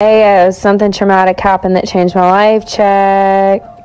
Hey, uh, something traumatic happened that changed my life. Check.